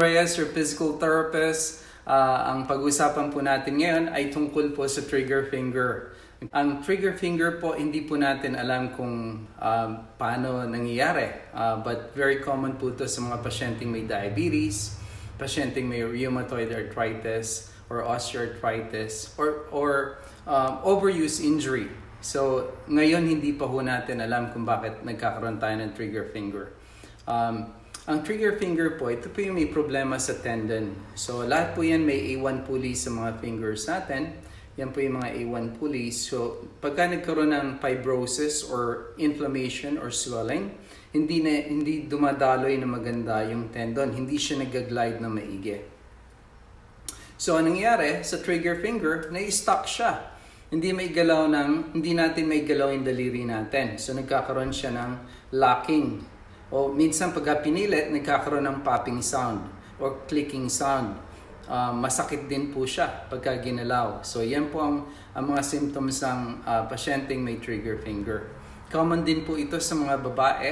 Reyes, your physical therapist. Uh, ang pag-usapan po natin ngayon ay tungkol po sa trigger finger. Ang trigger finger po, hindi po natin alam kung um, paano nangyayari. Uh, but very common po ito sa mga pasyenteng may diabetes, pasyenteng may rheumatoid arthritis, or osteoarthritis, or, or um, overuse injury. So, ngayon hindi pa ho natin alam kung bakit nagkakaroon tayo ng trigger finger. Um, ang trigger finger po, ito po yung may problema sa tendon. So lahat po yan may A1 pulleys sa mga fingers natin. Yan po yung mga A1 pulleys. So pagka nagkaroon ng fibrosis or inflammation or swelling, hindi na hindi dumadaloy na maganda yung tendon, hindi siya nag-glide na maigi. So anong nangyayari sa trigger finger, na-stuck siya. Hindi may galaw ng hindi natin may galaw yung daliri natin. So nagkakaroon siya ng locking o minsan pagka pinilit, nagkakaroon ng popping sound or clicking sound. Uh, masakit din po siya pagka ginalaw. So yan po ang, ang mga symptoms ng uh, pasyenteng may trigger finger. Common din po ito sa mga babae,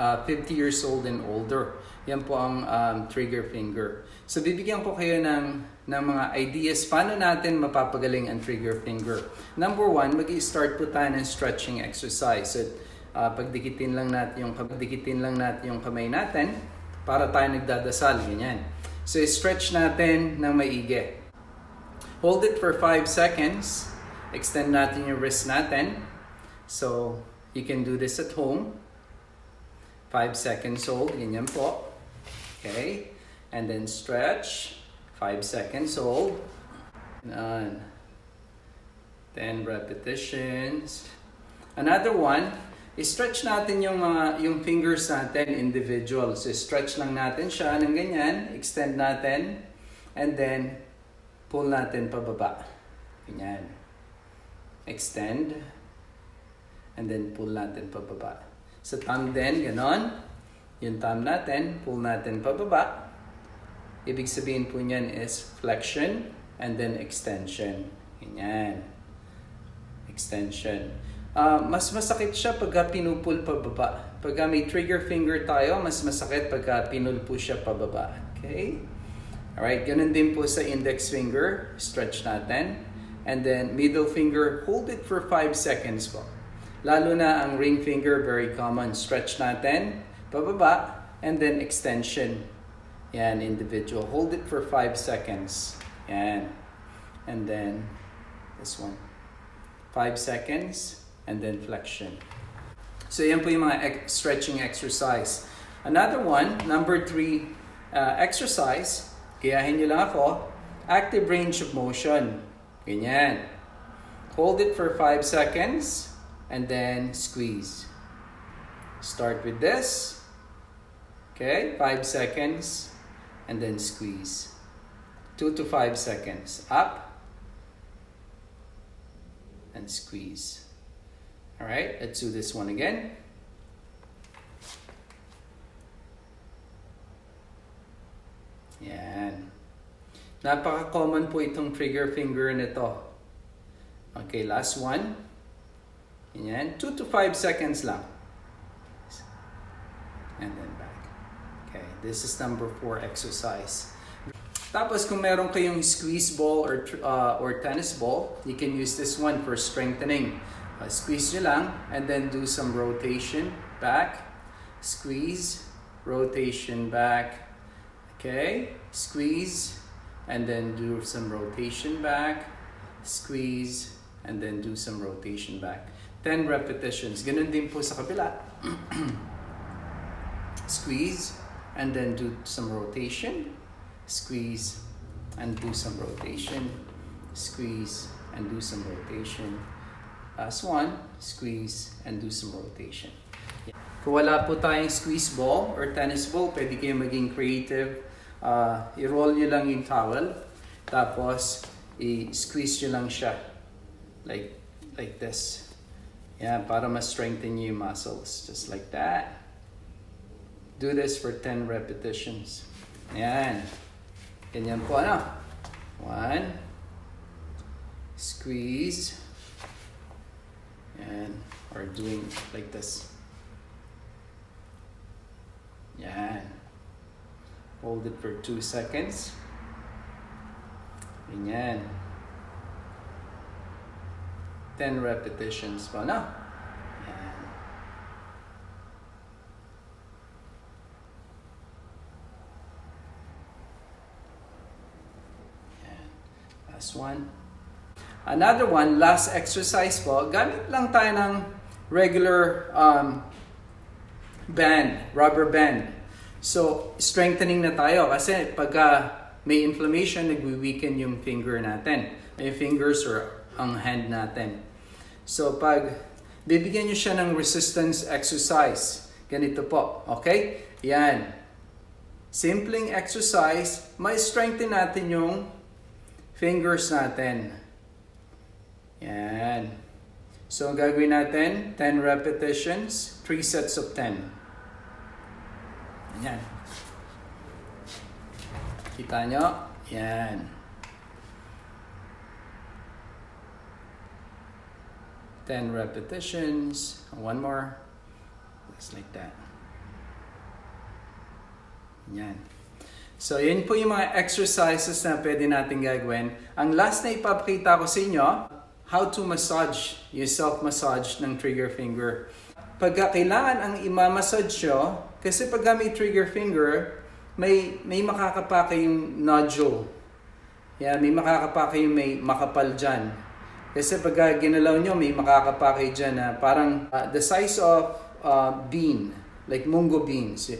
uh, 50 years old and older. Yan po ang um, trigger finger. So bibigyan ko kayo ng, ng mga ideas paano natin mapapagaling ang trigger finger. Number one, mag-start po tayo ng stretching exercise. So, uh, pagdikitin lang natin yung pagdikitin lang natin yung kamay natin para tayo nagdadasal ganyan. So stretch natin ng maigi. Hold it for 5 seconds. Extend natin yung wrist natin. So you can do this at home. 5 seconds hold, ganyan po. Okay? And then stretch. 5 seconds hold. And 10 repetitions. Another one, i-stretch natin yung mga yung fingers natin individual. So stretch lang natin siya ng ganyan, extend natin and then pull natin pababa. Ganyan. Extend and then pull natin pababa. Sa thumb din, ganon. Yung thumb natin, pull natin pababa. Ibig sabihin po niyan is flexion and then extension. Ganyan. Extension uh, mas masakit siya pagka pinupul pababa. Pagka may trigger finger tayo, mas masakit pagka pinulpo siya pababa. Okay? Alright, ganun din po sa index finger. Stretch natin. And then middle finger, hold it for 5 seconds po. Lalo na ang ring finger, very common. Stretch natin, pababa, and then extension. Yan, individual. Hold it for 5 seconds. Yan. And then, this one. 5 seconds and then flexion. So yan po yung mga stretching exercise. Another one, number three uh, exercise, gayahin nyo lang ako, active range of motion. Ganyan. Hold it for 5 seconds and then squeeze. Start with this. Okay, 5 seconds and then squeeze. 2 to 5 seconds. Up and squeeze. All right, let's do this one again. Yan. Napaka-common po itong trigger finger nito. Okay, last one. Yan. 2 to 5 seconds lang. And then back. Okay, this is number 4 exercise. Tapos kung meron kayong squeeze ball or, uh, or tennis ball, you can use this one for strengthening. Uh, squeeze nyo lang and then do some rotation back. Squeeze, rotation back. Okay, squeeze and then do some rotation back. Squeeze and then do some rotation back. 10 repetitions. Ganun din po sa kabila. Squeeze and then do some rotation. Squeeze and do some rotation. Squeeze and do some rotation. Last one, squeeze and do some rotation. Kung wala po tayong squeeze ball or tennis ball, pwede kayo maging creative. Uh, i-roll nyo lang yung towel, tapos i-squeeze nyo lang siya. Like, like this. Yeah, para ma-strengthen yung muscles. Just like that. Do this for 10 repetitions. Yan. Ganyan po ano. One. Squeeze and are doing like this. Yeah. Hold it for 2 seconds. Ganyan. 10 repetitions pa na. Last one. Another one, last exercise po, gamit lang tayo ng regular um, band, rubber band. So, strengthening na tayo kasi pagka may inflammation, nagwi-weaken yung finger natin. Yung fingers or ang hand natin. So, pag bibigyan nyo siya ng resistance exercise, ganito po. Okay? Yan. Simpleng exercise, may strengthen natin yung fingers natin. Yan. So, ang gagawin natin, 10 repetitions, 3 sets of 10. Yan. Kita nyo? Yan. 10 repetitions. One more. Just like that. Yan. So, yun po yung mga exercises na pwede natin gagawin. Ang last na ipapakita ko sa inyo, how to massage, yung self-massage ng trigger finger. Pagka kailangan ang imamassage nyo, kasi pag may trigger finger, may, may makakapake yung nodule. Yeah, may makakapake yung may makapal dyan. Kasi pag ginalaw nyo, may makakapake dyan na parang uh, the size of uh, bean, like mungo beans.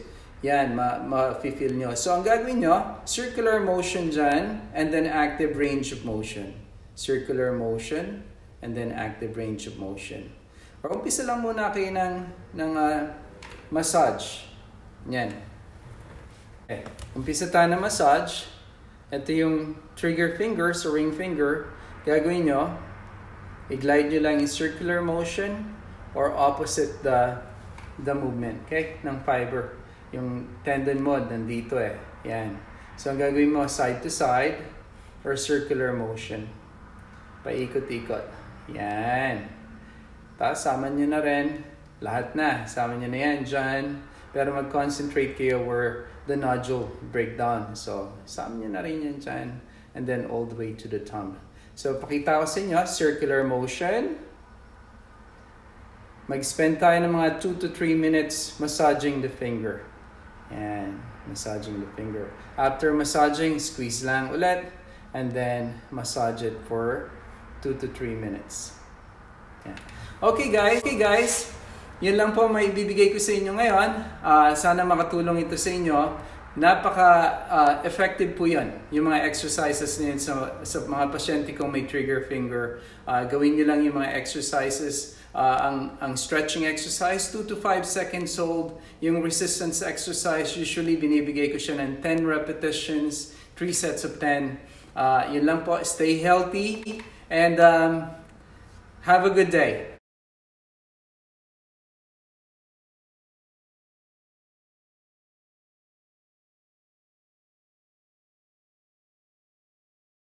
Yan, ma-feel ma nyo. So, ang gagawin nyo, circular motion dyan, and then active range of motion circular motion, and then active range of motion. Or umpisa lang muna kayo ng, ng uh, massage. Yan. Okay. Umpisa tayo ng massage. Ito yung trigger finger, so ring finger. Gagawin nyo, i-glide nyo lang yung circular motion or opposite the the movement, okay? Ng fiber. Yung tendon mo, nandito eh. Yan. So, ang gagawin mo, side to side or circular motion. Paikot-ikot. Yan. Tapos sama nyo na rin. Lahat na. Sama nyo na yan dyan. Pero mag-concentrate kayo where the nodule breakdown. So, sama nyo na rin yan dyan. And then all the way to the thumb. So, pakita ko sa inyo, circular motion. Mag-spend tayo ng mga 2 to 3 minutes massaging the finger. Yan. Massaging the finger. After massaging, squeeze lang ulit. And then, massage it for 2 to 3 minutes. Yeah. Okay guys, okay guys. Yun lang po may bibigay ko sa inyo ngayon. Uh, sana makatulong ito sa inyo. Napaka-effective uh, po yan. Yung mga exercises niyan sa, sa mga pasyente kong may trigger finger. Uh, gawin nyo lang yung mga exercises. Uh, ang, ang stretching exercise, 2 to 5 seconds hold. Yung resistance exercise, usually binibigay ko siya ng 10 repetitions, 3 sets of 10. Uh, yun lang po. Stay healthy. And um, have a good day.